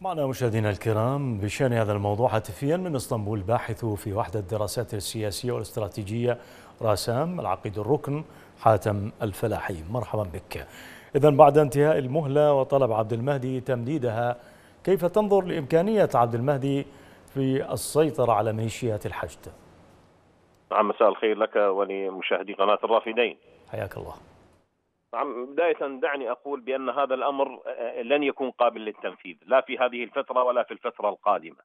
معنا مشاهدينا الكرام بشأن هذا الموضوع هاتفيا من إسطنبول باحث في وحدة الدراسات السياسية والإستراتيجية راسام العقيد الركن حاتم الفلاحي. مرحبا بك. إذا بعد انتهاء المهلة وطلب عبد المهدي تمديدها كيف تنظر لإمكانية عبد المهدي في السيطرة على ميليشيات الحشد؟ نعم مساء الخير لك ولمشاهدي قناة الرافدين. حياك الله. نعم بداية دعني أقول بأن هذا الأمر لن يكون قابل للتنفيذ لا في هذه الفترة ولا في الفترة القادمة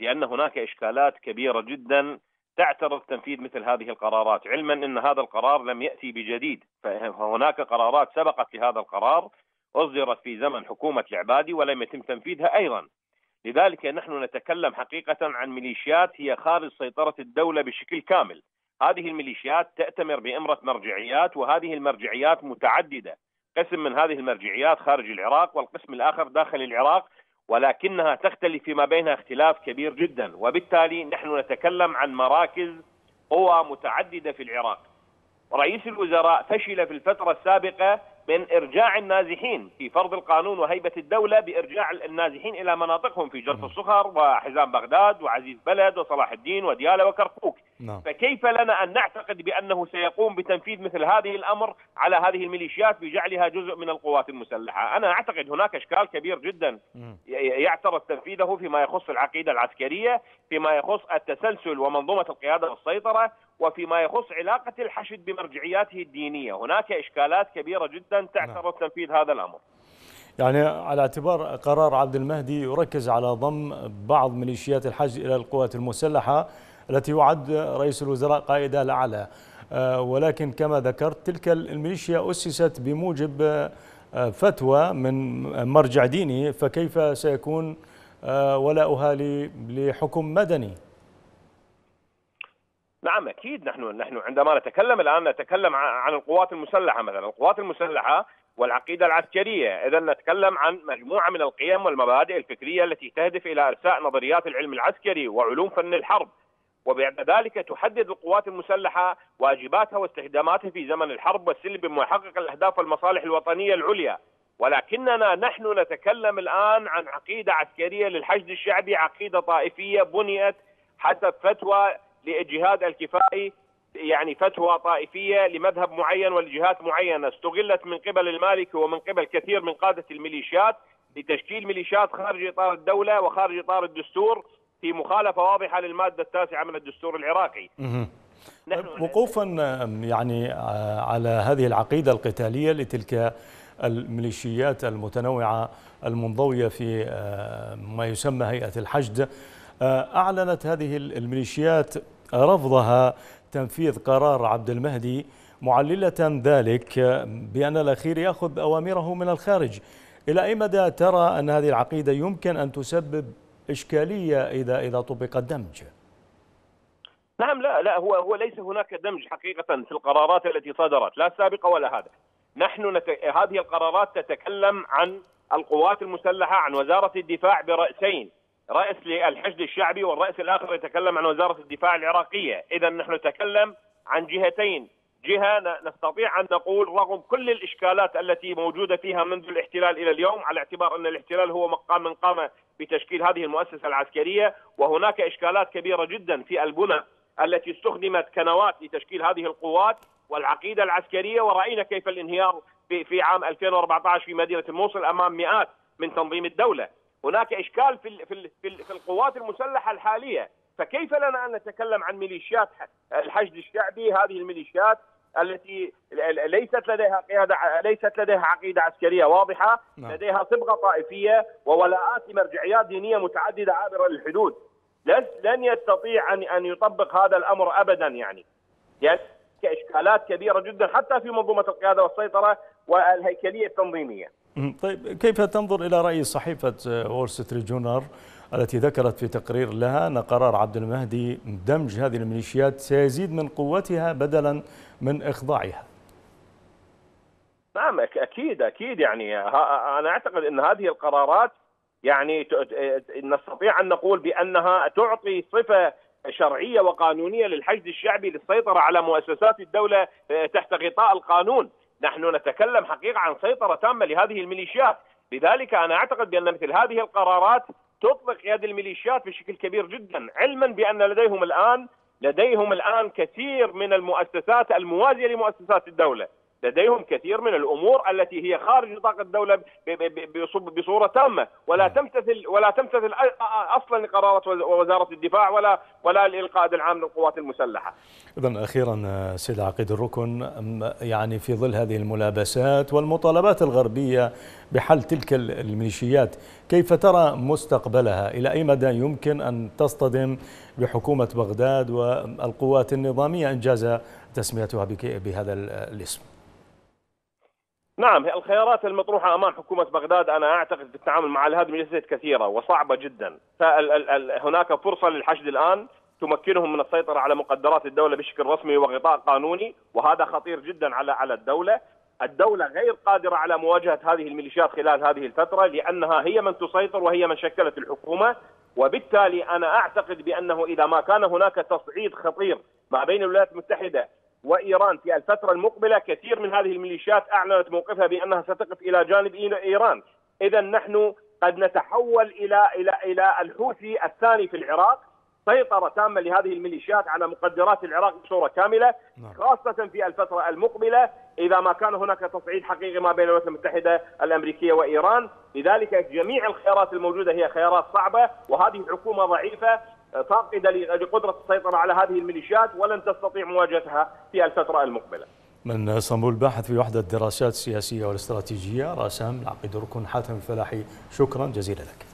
لأن هناك إشكالات كبيرة جدا تعترض تنفيذ مثل هذه القرارات علما أن هذا القرار لم يأتي بجديد فهناك قرارات سبقت لهذا القرار أصدرت في زمن حكومة العبادي ولم يتم تنفيذها أيضا لذلك نحن نتكلم حقيقة عن ميليشيات هي خارج سيطرة الدولة بشكل كامل. هذه الميليشيات تأتمر بإمرة مرجعيات وهذه المرجعيات متعددة. قسم من هذه المرجعيات خارج العراق والقسم الآخر داخل العراق ولكنها تختلف فيما بينها اختلاف كبير جدا. وبالتالي نحن نتكلم عن مراكز قوى متعددة في العراق. رئيس الوزراء فشل في الفترة السابقة من إرجاع النازحين في فرض القانون وهيبة الدولة بإرجاع النازحين إلى مناطقهم في جرف الصخر وحزام بغداد وعزيز بلد وصلاح الدين ودياله وكركوك نعم. فكيف لنا أن نعتقد بأنه سيقوم بتنفيذ مثل هذه الأمر على هذه الميليشيات بجعلها جزء من القوات المسلحة، أنا أعتقد هناك إشكال كبير جدا يعترض تنفيذه فيما يخص العقيدة العسكرية، فيما يخص التسلسل ومنظومة القيادة والسيطرة، وفيما يخص علاقة الحشد بمرجعياته الدينية، هناك إشكالات كبيرة جدا تعترض نعم. تنفيذ هذا الأمر. يعني على اعتبار قرار عبد المهدي يركز على ضم بعض ميليشيات الحج إلى القوات المسلحة التي يعد رئيس الوزراء قائدها الأعلى. آه، ولكن كما ذكرت تلك الميليشيا أسست بموجب آه، فتوى من مرجع ديني فكيف سيكون آه، ولاؤها لحكم مدني؟ نعم أكيد. نحن نحن عندما نتكلم الآن نتكلم عن القوات المسلحة مثلا. القوات المسلحة والعقيدة العسكرية. اذا نتكلم عن مجموعة من القيم والمبادئ الفكرية التي تهدف إلى إرساء نظريات العلم العسكري وعلوم فن الحرب. وبعد ذلك تحدد القوات المسلحة واجباتها واستخداماتها في زمن الحرب والسلم بمحقق الأهداف والمصالح الوطنية العليا. ولكننا نحن نتكلم الآن عن عقيدة عسكرية للحشد الشعبي عقيدة طائفية بنيت حسب فتوى للجهاد الكفائي يعني فتوى طائفية لمذهب معين ولجهات معينة. استغلت من قبل المالكي ومن قبل كثير من قادة الميليشيات لتشكيل ميليشيات خارج إطار الدولة وخارج إطار الدستور في مخالفة واضحة للمادة التاسعة من الدستور العراقي. طيب، وقوفا يعني آه، على هذه العقيدة القتالية لتلك الميليشيات المتنوعة المنضوية في آه، ما يسمى هيئة الحشد. آه، أعلنت هذه الميليشيات رفضها تنفيذ قرار عبد المهدي معللة ذلك بأن الأخير يأخذ أوامره من الخارج. إلى أي مدى ترى أن هذه العقيدة يمكن أن تسبب إشكالية إذا إذا طبق الدمج نعم لا لا هو هو ليس هناك دمج حقيقة في القرارات التي صدرت لا السابقة ولا هذا. نحن نت... هذه القرارات تتكلم عن القوات المسلحة عن وزارة الدفاع برأسين رأس للحشد الشعبي والرأس الآخر يتكلم عن وزارة الدفاع العراقية. إذا نحن نتكلم عن جهتين. جهة نستطيع أن نقول رغم كل الإشكالات التي موجودة فيها منذ الاحتلال إلى اليوم على اعتبار أن الاحتلال هو مقام من قام بتشكيل هذه المؤسسة العسكرية وهناك إشكالات كبيرة جدا في البنى التي استخدمت كنوات لتشكيل هذه القوات والعقيدة العسكرية. ورأينا كيف الانهيار في في عام 2014 في مدينة الموصل أمام مئات من تنظيم الدولة. هناك إشكال في في في القوات المسلحة الحالية. فكيف لنا أن نتكلم عن ميليشيات الحشد الشعبي؟ هذه الميليشيات التي ليست لديها قيادة ليست لديها عقيدة عسكرية واضحة، نعم. لديها صبغة طائفية وولاءات لمرجعيات دينية متعددة عابرة للحدود. لن يستطيع ان أن يطبق هذا الأمر ابدا يعني. يعني كإشكالات كبيرة جدا حتى في منظومة القيادة والسيطرة والهيكلية التنظيمية. طيب كيف تنظر إلى رأي صحيفة وول ستريت جورنال التي ذكرت في تقرير لها أن قرار عبد المهدي دمج هذه الميليشيات سيزيد من قوتها بدلا من إخضاعها. نعم أكيد أكيد يعني أنا أعتقد أن هذه القرارات يعني نستطيع أن نقول بأنها تعطي صفة شرعية وقانونية للحشد الشعبي للسيطرة على مؤسسات الدولة تحت غطاء القانون. نحن نتكلم حقيقة عن سيطرة تامة لهذه الميليشيات. لذلك أنا أعتقد بأن مثل هذه القرارات تطلق يد الميليشيات بشكل كبير جدا علما بأن لديهم الآن لديهم الآن كثير من المؤسسات الموازية لمؤسسات الدولة. لديهم كثير من الأمور التي هي خارج نطاق الدولة بصورة تامة ولا نعم. تمتثل ولا تمتثل أصلا قرارات وزارة الدفاع ولا ولا القائد العام للقوات المسلحة. اذا أخيرا سيد عقيد الركن يعني في ظل هذه الملابسات والمطالبات الغربية بحل تلك الميليشيات، كيف ترى مستقبلها؟ إلى أي مدى يمكن أن تصطدم بحكومة بغداد والقوات النظامية إنجاز تسميتها بهذا الاسم؟ نعم الخيارات المطروحة أمام حكومة بغداد أنا أعتقد في التعامل مع الهدم ليست كثيرة وصعبة جدا. هناك فرصة للحشد الآن تمكنهم من السيطرة على مقدرات الدولة بشكل رسمي وغطاء قانوني وهذا خطير جدا على على الدولة. الدولة غير قادرة على مواجهة هذه الميليشيات خلال هذه الفترة لأنها هي من تسيطر وهي من شكلت الحكومة. وبالتالي أنا أعتقد بأنه إذا ما كان هناك تصعيد خطير ما بين الولايات المتحدة وإيران في الفترة المقبلة كثير من هذه الميليشيات أعلنت موقفها بأنها ستقف إلى جانب إيران، اذا نحن قد نتحول إلى إلى إلى الحوثي الثاني في العراق. سيطرة تامة لهذه الميليشيات على مقدرات العراق بصورة كاملة نعم. خاصة في الفترة المقبلة إذا ما كان هناك تصعيد حقيقي ما بين الولايات المتحدة الأمريكية وإيران، لذلك جميع الخيارات الموجودة هي خيارات صعبة وهذه حكومة ضعيفة. فاقده لقدرة السيطرة على هذه الميليشيات ولن تستطيع مواجهتها في الفترة المقبلة. من إسطنبول باحث في وحدة الدراسات السياسية والاستراتيجية راسام العقيد ركن حاتم الفلاحي شكرا جزيلا لك.